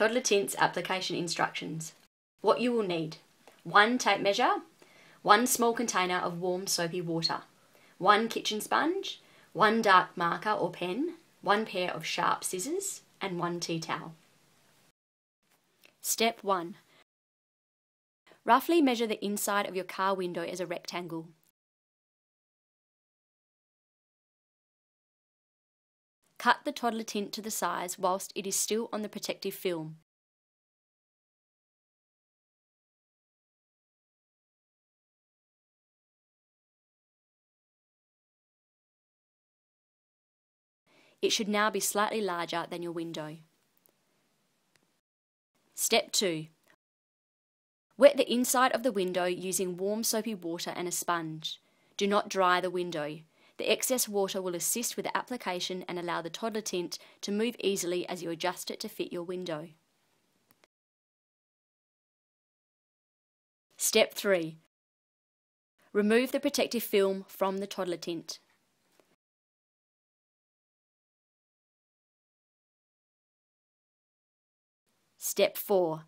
Toddler Tints application instructions. What you will need one tape measure, one small container of warm soapy water, one kitchen sponge, one dark marker or pen, one pair of sharp scissors, and one tea towel. Step 1 Roughly measure the inside of your car window as a rectangle. Cut the toddler tint to the size whilst it is still on the protective film. It should now be slightly larger than your window. Step 2. Wet the inside of the window using warm soapy water and a sponge. Do not dry the window. The excess water will assist with the application and allow the toddler tint to move easily as you adjust it to fit your window. Step 3. Remove the protective film from the toddler tint. Step 4.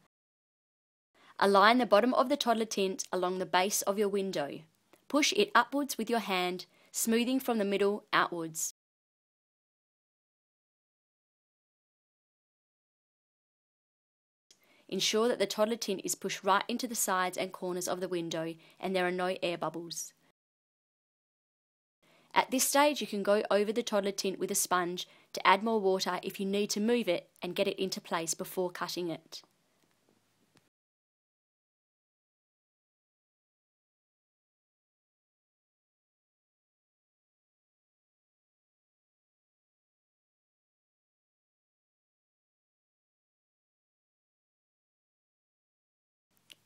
Align the bottom of the toddler tint along the base of your window. Push it upwards with your hand smoothing from the middle outwards. Ensure that the toddler tint is pushed right into the sides and corners of the window and there are no air bubbles. At this stage you can go over the toddler tint with a sponge to add more water if you need to move it and get it into place before cutting it.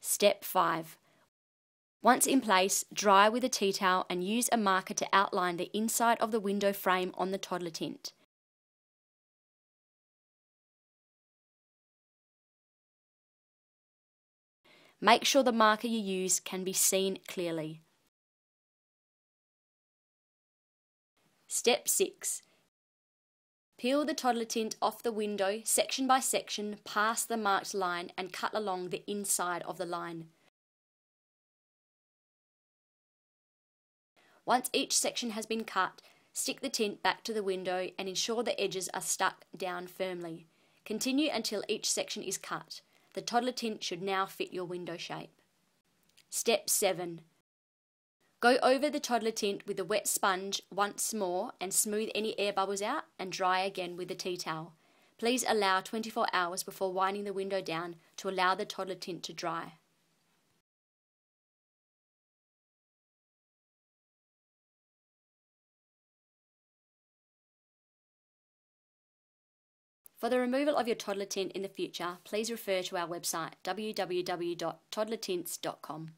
Step 5. Once in place, dry with a tea towel and use a marker to outline the inside of the window frame on the toddler tint. Make sure the marker you use can be seen clearly. Step 6. Peel the toddler tint off the window section by section past the marked line and cut along the inside of the line. Once each section has been cut, stick the tint back to the window and ensure the edges are stuck down firmly. Continue until each section is cut. The toddler tint should now fit your window shape. Step 7. Go over the toddler tint with a wet sponge once more and smooth any air bubbles out and dry again with a tea towel. Please allow 24 hours before winding the window down to allow the toddler tint to dry. For the removal of your toddler tint in the future, please refer to our website www.toddlertints.com.